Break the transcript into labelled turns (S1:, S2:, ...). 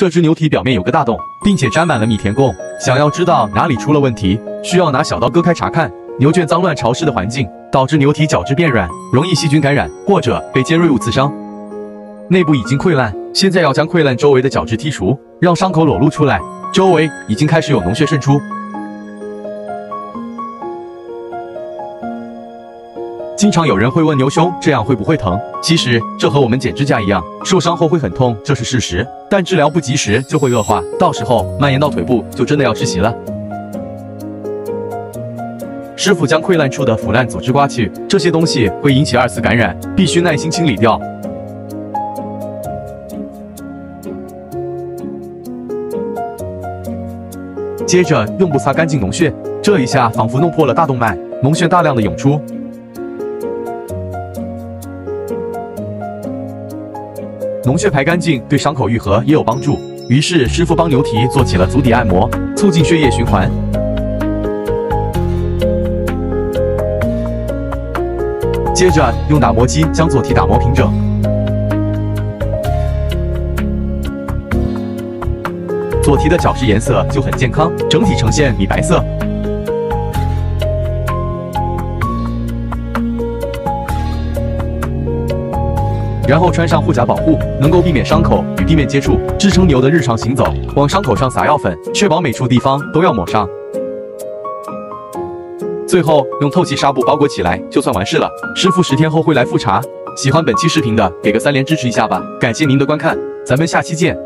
S1: 这只牛蹄表面有个大洞，并且沾满了米田共。想要知道哪里出了问题，需要拿小刀割开查看。牛圈脏乱潮湿的环境导致牛蹄角质变软，容易细菌感染或者被尖锐物刺伤。内部已经溃烂，现在要将溃烂周围的角质剔除，让伤口裸露出来。周围已经开始有脓血渗出。经常有人会问牛胸这样会不会疼？其实这和我们剪指甲一样，受伤后会很痛，这是事实。但治疗不及时就会恶化，到时候蔓延到腿部就真的要窒息了。师傅将溃烂处的腐烂组织刮去，这些东西会引起二次感染，必须耐心清理掉。接着用布擦干净脓血，这一下仿佛弄破了大动脉，脓血大量的涌出。脓血排干净，对伤口愈合也有帮助。于是师傅帮牛蹄做起了足底按摩，促进血液循环。接着用打磨机将左蹄打磨平整。左蹄的角质颜色就很健康，整体呈现米白色。然后穿上护甲保护，能够避免伤口与地面接触，支撑牛的日常行走。往伤口上撒药粉，确保每处地方都要抹上。最后用透气纱布包裹起来，就算完事了。师傅十天后会来复查。喜欢本期视频的，给个三连支持一下吧。感谢您的观看，咱们下期见。